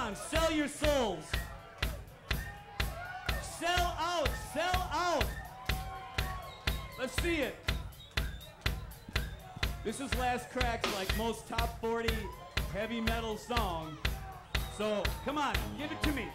on, sell your souls. Sell out, sell out. Let's see it. This is Last Crack's, like most top 40 heavy metal song. So come on, give it to me.